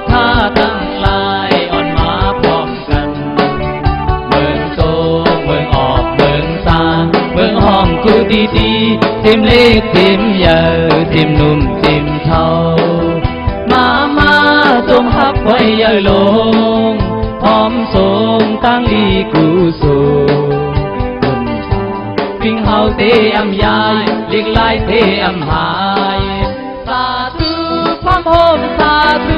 ทธาตั้งลายอ่อนมาพร้อมกันเมืองโตเมืองออกเมืองสาเมืองห้องกูดีดีทิมเล็กทิมใหญ่ทิมนุ่มทิมเทามามาจรงฮับไว้ยาอยลงหอมสงตั้งลีกูสูวิ่งเฮาเตอำยายเล็กลายเทอำหาย สาธุความโหมสาธุ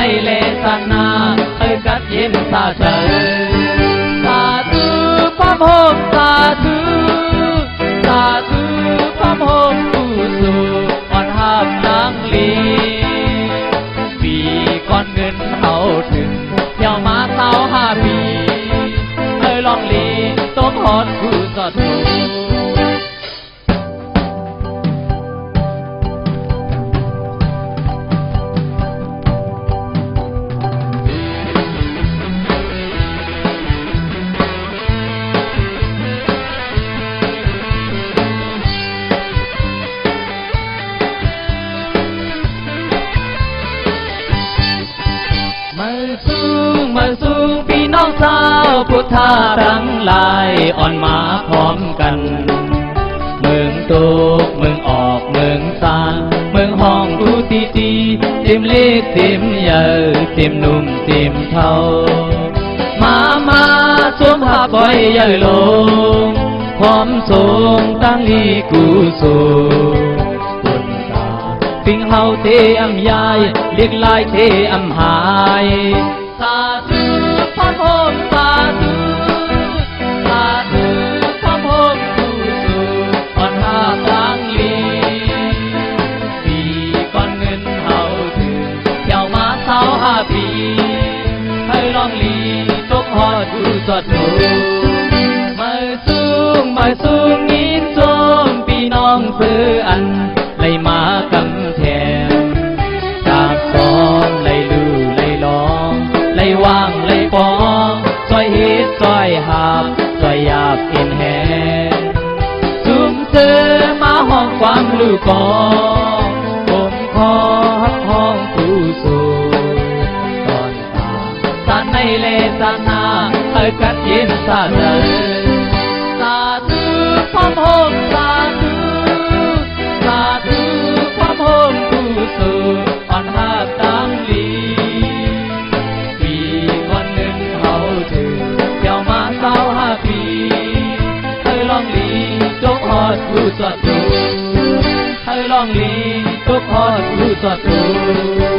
ในเลสนาเอ้ยกัดเย็นสาใจสาธุพระโมกสาธุสาธุพระโมกผู้สู่อ่อนหาบนางลีปีก่อนเงินเอาถึงเที่ยวมาเศร้าห้าปีเอ้ยลองลีต้มฮอดผู้สอดสู มาสูงมาสูงพี่น้องสาวพุทธาทั้งหลายอ่อนมาพร้อมกันเมืองตกเมืองออกเมืองสางเมืองห้องดูตีตีติมเล็กติมใหญ่ติมหนุ่มติมเทามามาสวมผ้าปล่อยใหญ่ลงพร้อมทรงตั้งลีกูสูคนตา ปิงเฮาเทอำยายเรียกลายเทอำหายสาธุพระโมมสาธุสาธุพระโมมผู้สูอ่อนหาตังลีปีก่อนเงินเฮาถึงเที่ยวมาเศร้าห้าปีให้ลองลีตกฮอดูสวดสูมาสูงมาสูงยินโจมพี่น้องเสือ กอผมขอฮักห้องผู้สูตอนตาสาในเลสนาเอ้ยกัดย็นสาเดสาธุพระโมกสาธุสาธุพระโมกผู้สูอ่อนหาตังลีปีก่อนเงินเขาถึงเที่ยวมาเศร้าห้าปีเคยลองลีจกฮอดผู้สวดสูให้ ล่องลีก็พอรู้ตัวตัว